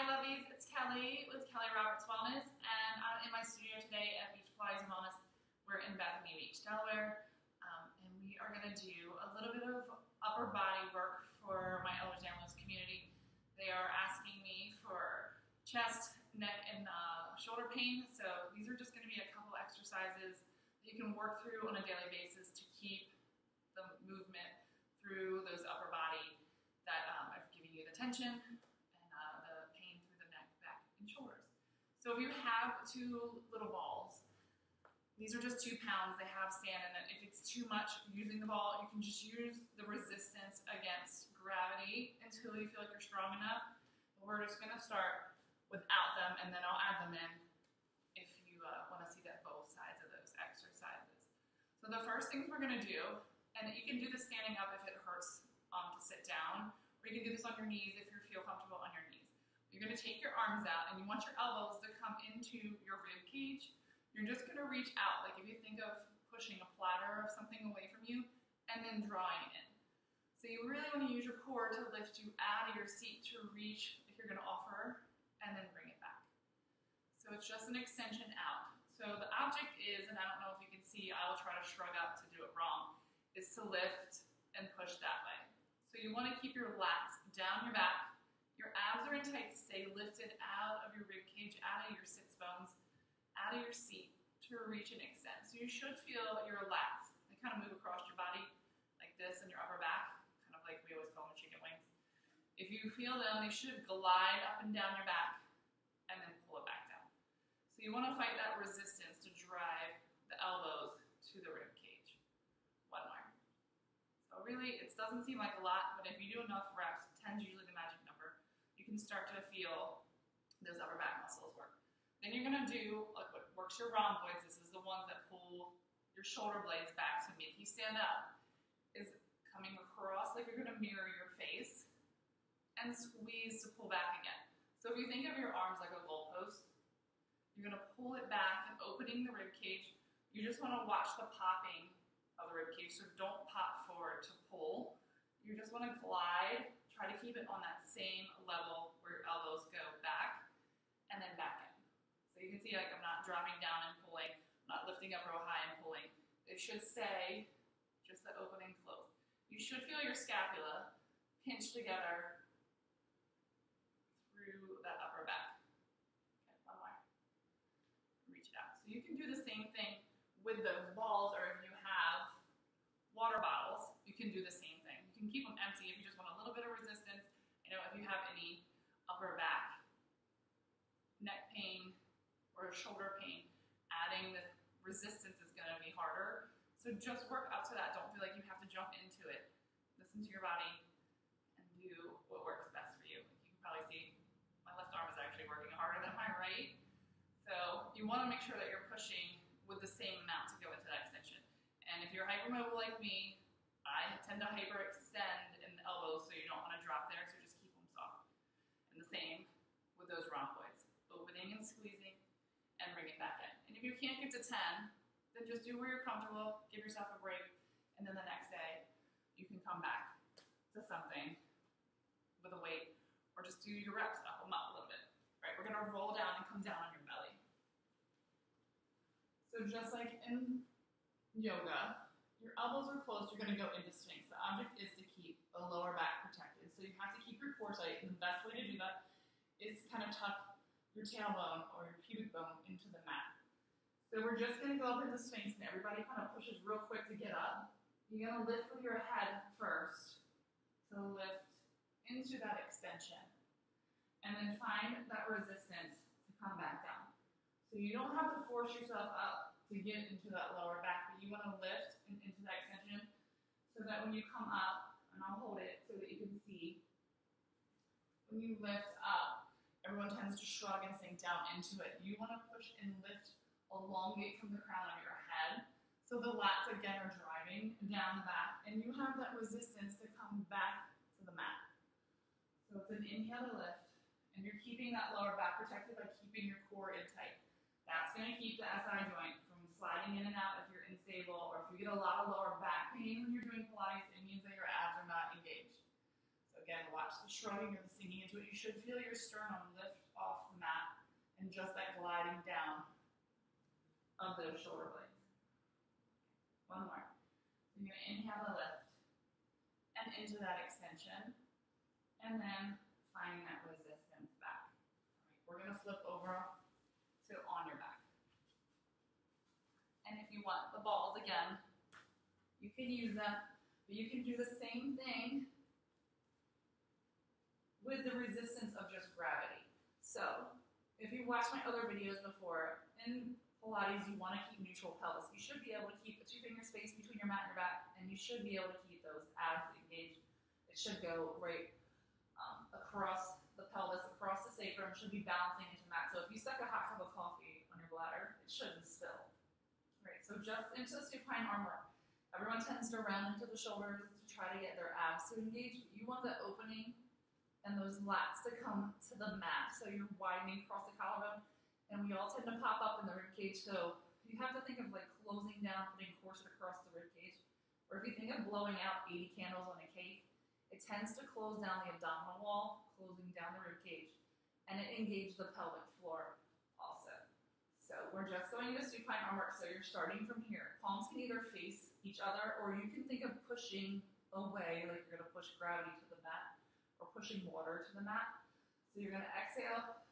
Hi, lovies. It's Kelly with Kelly Roberts Wellness, and I'm in my studio today at Beach Pilates and Wellness. We're in Bethany Beach, Delaware, um, and we are going to do a little bit of upper body work for my Ehlers Danlos community. They are asking me for chest, neck, and uh, shoulder pain, so these are just going to be a couple exercises that you can work through on a daily basis to keep the movement through those upper body that um, are giving you the tension So if you have two little balls, these are just two pounds, they have sand in it. If it's too much using the ball, you can just use the resistance against gravity until you feel like you're strong enough. But we're just gonna start without them and then I'll add them in if you uh, wanna see that both sides of those exercises. So the first things we're gonna do, and you can do this standing up if it hurts um, to sit down, or you can do this on your knees if you feel comfortable on your knees. You're gonna take your arms out and you want your elbows to come into your rib cage. You're just gonna reach out, like if you think of pushing a platter of something away from you and then drawing in. So you really wanna use your core to lift you out of your seat to reach if you're gonna offer and then bring it back. So it's just an extension out. So the object is, and I don't know if you can see, I will try to shrug up to do it wrong, is to lift and push that way. So you want to keep your lats down your back. Your abs are in tight to stay lifted out of your rib cage, out of your sits bones, out of your seat to reach and extend. So you should feel your lats. They kind of move across your body like this in your upper back, kind of like we always call them chicken wings. If you feel them, they should glide up and down your back and then pull it back down. So you want to fight that resistance to drive the elbows to the rib cage. One more. So really, it doesn't seem like a lot, but if you do enough reps, 10 is usually the magic number, you can start to feel those upper back muscles work. Then you're gonna do like what works your rhomboids. This is the ones that pull your shoulder blades back to make you stand up. Is coming across like you're gonna mirror your face and squeeze to pull back again. So if you think of your arms like a goalpost, you're gonna pull it back and opening the rib cage. You just wanna watch the popping of the rib cage. So don't pop forward to pull. You just want to glide. Try to keep it on that same level where your elbows go back and then back in. So you can see like I'm not dropping down and pulling. I'm not lifting up real high and pulling. It should stay just the open and close. You should feel your scapula pinch together through that upper back. Okay, one more. Reach it out. So you can do the same thing with those balls or if you have water bottles, you can do the same thing. You can keep them empty if you just want a little bit of resistance. You know, if you have any upper back, neck pain, or shoulder pain, adding the resistance is going to be harder. So just work up to that. Don't feel like you have to jump into it. Listen to your body and do what works best for you. You can probably see my left arm is actually working harder than my right. So you want to make sure that you're pushing with the same amount to go into that extension. And if you're hypermobile like me, I tend to hyperextend in the elbows so you don't want to drop there, so just keep them soft. And the same with those rhomboids, opening and squeezing and bring it back in. And if you can't get to 10, then just do where you're comfortable, give yourself a break, and then the next day you can come back to something with a weight or just do your reps, up them up a little bit. Right, we're gonna roll down and come down on your belly. So just like in yoga, your elbows are closed, you're to go into Sphinx. The object is to keep the lower back. So you have to keep your core tight. And the best way to do that is kind of tuck your tailbone or your pubic bone into the mat. So we're just going to go up into Sphinx, and everybody kind of pushes real quick to get up. You're going to lift with your head first to lift into that extension. And then find that resistance to come back down. So you don't have to force yourself up to get into that lower back, but you want to lift in, into that extension so that when you come up, and I'll hold it so that you can see, when you lift up, everyone tends to shrug and sink down into it. You want to push and lift, elongate from the crown of your head. So the lats again are driving down the back, and you have that resistance to come back to the mat. So it's an inhale to lift, and you're keeping that lower back protected by keeping your core in tight. That's going to keep the SI joint from sliding in and out if you're unstable or if you get a lot of lower back pain when you're doing Pilates, it means that your abs are not engaged. Again, watch the shrugging or the sinking into it. You should feel your sternum lift off the mat and just that gliding down of those shoulder blades. One more. Gonna inhale the lift and into that extension, and then finding that resistance back. We're gonna flip over to on your back. And if you want the balls again, you can use them, but you can do the same thing with the resistance of just gravity. So, if you watched my other videos before, in Pilates, you want to keep neutral pelvis. You should be able to keep the two finger space between your mat and your back, and you should be able to keep those abs engaged. It should go right um, across the pelvis, across the sacrum, should be balancing into the mat. So if you stuck a hot cup of coffee on your bladder, it shouldn't spill. Right, so just into the supine arm work. Everyone tends to round into the shoulders to try to get their abs to engage. You want the opening and those lats to come to the mat. So you're widening across the collarbone, and we all tend to pop up in the rib cage. So you have to think of like closing down, putting corset across the rib cage. Or if you think of blowing out 80 candles on a cake, it tends to close down the abdominal wall, closing down the rib cage, and it engages the pelvic floor also. So we're just going to supine arm work. So you're starting from here. Palms can either face each other, or you can think of pushing away, like you're going to push gravity to the mat, or pushing water to the mat. So you're going to exhale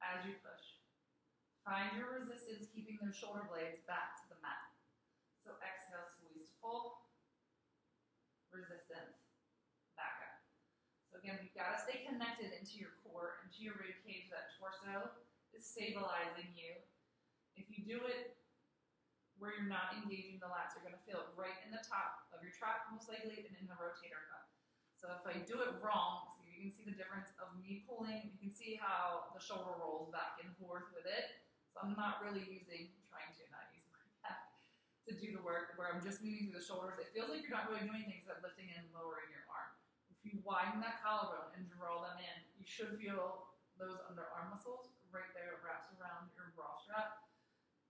as you push. Find your resistance, keeping those shoulder blades back to the mat. So exhale, squeeze to pull. Resistance, back up. So again, you've got to stay connected into your core, into your rib cage. That torso is stabilizing you. If you do it where you're not engaging the lats, you're going to feel it right in the top of your trap, most likely, and in the rotator cuff. So if I do it wrong, so you can see the difference of me pulling, you can see how the shoulder rolls back and forth with it. So I'm not really using, trying to not use my back to do the work where I'm just moving through the shoulders. It feels like you're not really doing things except lifting and lowering your arm. If you widen that collarbone and draw them in, you should feel those underarm muscles right there, wraps around your bra strap.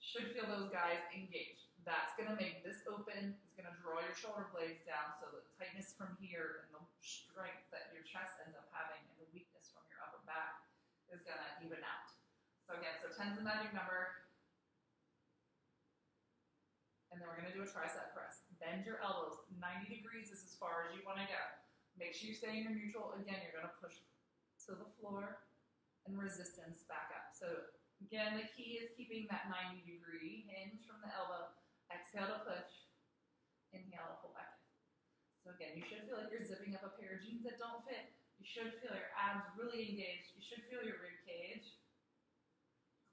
Should feel those guys engaged. That's gonna make this open. It's gonna draw your shoulder blades down so the tightness from here and the strength that your chest ends up having and the weakness from your upper back is gonna even out. So again, so 10's the magic number. And then we're gonna do a tricep press. Bend your elbows 90 degrees is as far as you wanna go. Make sure you stay in your neutral. Again, you're gonna push to the floor and resistance back up. So again, the key is keeping that 90 degree hinge from the elbow. Exhale to push. Inhale to pull back in. So again, you should feel like you're zipping up a pair of jeans that don't fit. You should feel your abs really engaged. You should feel your rib cage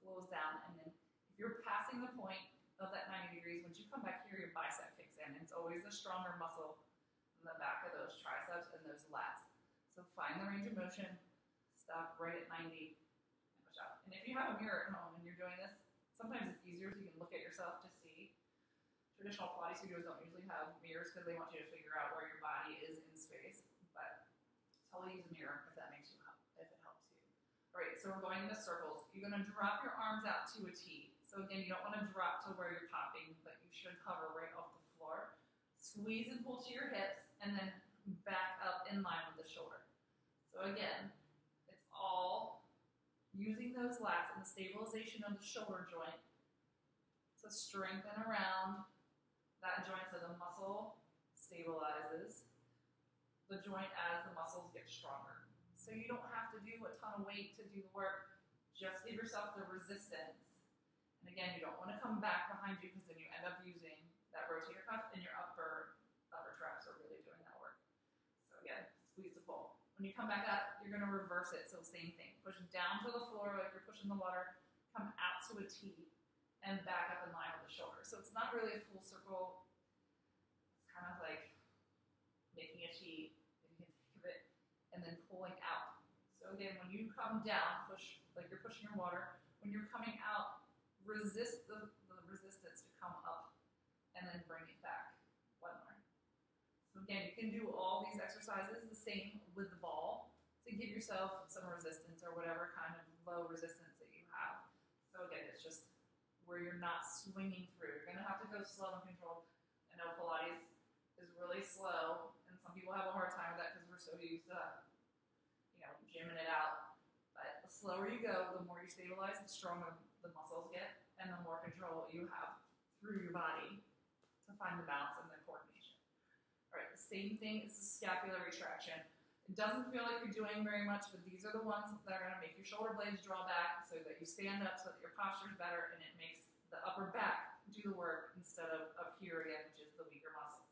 close down. And then if you're passing the point of that 90 degrees, once you come back here, your bicep kicks in. It's always the stronger muscle in the back of those triceps and those lats. So find the range of motion, stop right at 90, and push out. And if you have a mirror at home and you're doing this, sometimes it's easier so you can look at yourself to. Traditional Pilates studios don't usually have mirrors because they want you to figure out where your body is in space, but totally use a mirror if that makes you help, if it helps you. All right, so we're going into circles. You're gonna drop your arms out to a T. So again, you don't wanna drop to where you're popping, but you should hover right off the floor. Squeeze and pull to your hips, and then back up in line with the shoulder. So again, it's all using those lats and the stabilization of the shoulder joint to strengthen around that joint so the muscle stabilizes the joint as the muscles get stronger. So you don't have to do a ton of weight to do the work. Just give yourself the resistance. And again, you don't want to come back behind you because then you end up using that rotator cuff and your upper upper traps are really doing that work. So again, squeeze the pull. When you come back up, you're going to reverse it. So same thing. Push down to the floor like you're pushing the water. Come out to a T and back up in line with the shoulder. So it's not really a full circle. It's kind of like making a T, if you can think of it, and then pulling out. Again, when you come down, push like you're pushing your water. When you're coming out, resist the, the resistance to come up and then bring it back. One more. So again, you can do all these exercises the same with the ball to give yourself some resistance or whatever kind of low resistance that you have. So again, it's just where you're not swinging through. You're gonna have to go slow and controlled. I know Pilates is really slow, and some people have a hard time with that because we're so used to, you gymming it out. But the slower you go, the more you stabilize, the stronger the muscles get, and the more control you have through your body to find the balance and the coordination. All right, the same thing is the scapular retraction. It doesn't feel like you're doing very much, but these are the ones that are going to make your shoulder blades draw back so that you stand up, so that your posture is better, and it makes the upper back do the work instead of up here again, which is the weaker muscle.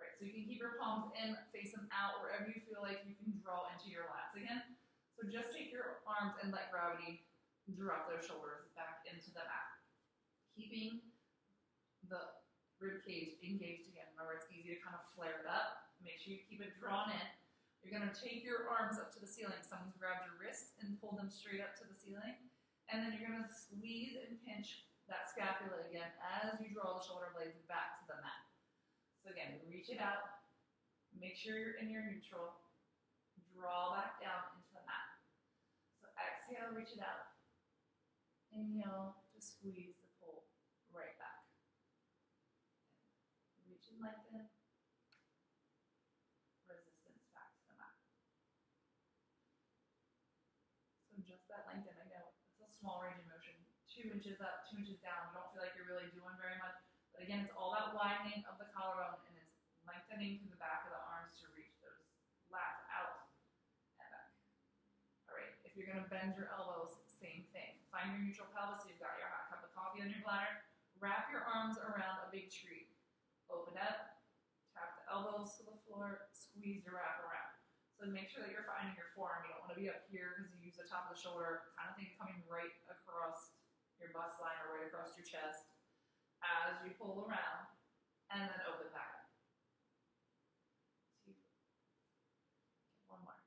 Right, so you can keep your palms in, face them out, wherever you feel like you can draw into your lats again. So just take your arms and let gravity drop those shoulders back into the mat. Keeping the rib cage engaged again. Remember, it's easy to kind of flare it up. Make sure you keep it drawn in. You're going to take your arms up to the ceiling. Someone's grabbed your wrists and pulled them straight up to the ceiling. And then you're going to squeeze and pinch that scapula again as you draw the shoulder blades back to the mat. So again, reach it out. Make sure you're in your neutral. Draw back down into the mat. So exhale, reach it out. Inhale to squeeze the pull right back. Reach and lengthen. Resistance back to the mat. So just that lengthen. I know it's a small range of motion. Two inches up, two inches down. You don't feel like you're really doing very much. But again, it's all that widening of the collarbone and it's lengthening through the back of the arms to reach those lats out and back. All right, if you're gonna bend your elbows, same thing. Find your neutral pelvis. You've got your hot cup of coffee on your bladder. Wrap your arms around a big tree. Open up, tap the elbows to the floor, squeeze your wrap around. So make sure that you're finding your forearm. You don't want to be up here because you use the top of the shoulder, kind of thing coming right across your bust line or right across your chest as you pull around and then open back up. One more.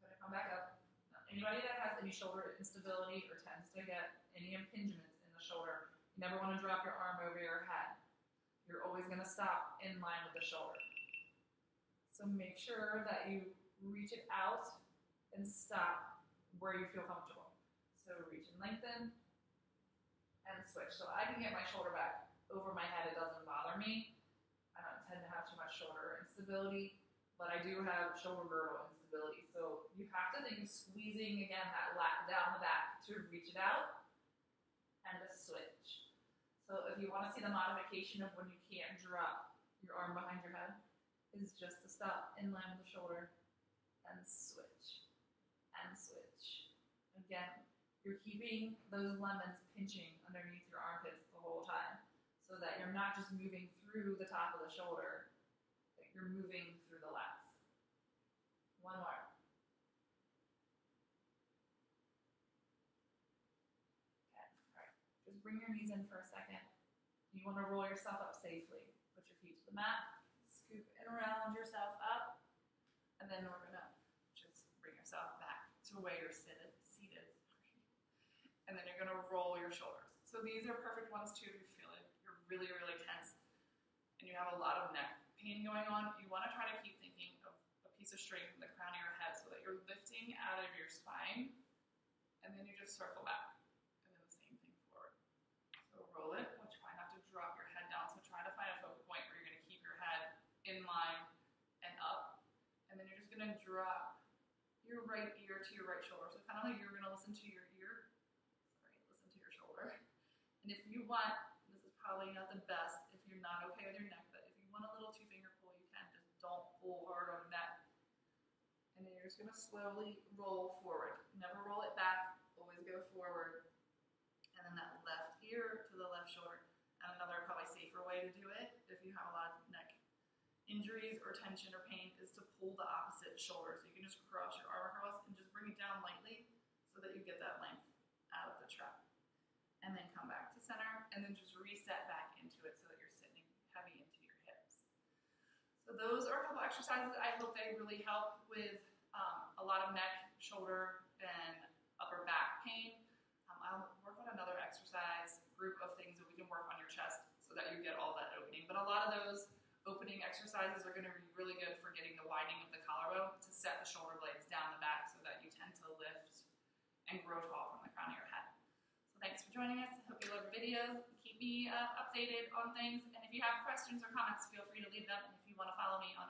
Okay. Come back up. Now, anybody that has any shoulder instability or tends to get any impingements in the shoulder, you never want to drop your arm over your head. You're always going to stop in line with the shoulder. So make sure that you reach it out and stop where you feel comfortable. So reach and lengthen and switch. So I can get my shoulder back over my head, it doesn't bother me. I don't tend to have too much shoulder instability, but I do have shoulder girdle instability. So you have to think of squeezing again that lat down the back to reach it out and to switch. So if you want to see the modification of when you can't drop your arm behind your head, is just to stop in line with the shoulder and switch and switch. Again, you're keeping those lemons pinching underneath your armpits the whole time so that you're not just moving through the top of the shoulder, that you're moving through the lats. One more. Okay, all right. Just bring your knees in for a second. You want to roll yourself up safely. Put your feet to the mat, scoop and round yourself up, and then we're gonna just bring yourself back to where you're seated. And then you're gonna roll your shoulders. So these are perfect ones too. If you feel it, you're really, really tense, and you have a lot of neck pain going on. You want to try to keep thinking of a piece of string from the crown of your head, so that you're lifting out of your spine, and then you just circle back, and then the same thing forward. So roll it, you might have to drop your head down. So try to find a focal point where you're going to keep your head in line and up, and then you're just going to drop your right ear to your right shoulder. So kind of like you're going to listen to your ear. Sorry, listen to your shoulder. And if you want, this is probably not the best if you're not okay with your neck, but if you want a little two finger pull, you can. Just don't pull hard on the neck. And then you're just going to slowly roll forward. Never roll it back, always go forward. And then that left ear to the left shoulder. And another probably safer way to do it if you have a lot of neck injuries or tension or pain is to pull the opposite shoulder. So you can just cross your arm across and just bring it down lightly so that you get that length out of the trap. And then come back to center and then just reset back into it so that you're sitting heavy into your hips. So those are a couple exercises I hope they really help with um, a lot of neck, shoulder, and upper back pain. Um, I'll work on another exercise group of things that we can work on your chest so that you get all that opening. But a lot of those opening exercises are going to be really good for getting the widening of the collarbone to set the shoulder blades down the back so that you tend to lift and grow tall from the crown of your head. So thanks for joining us. You videos. Keep me uh, updated on things. And if you have questions or comments, feel free to leave them. And if you want to follow me on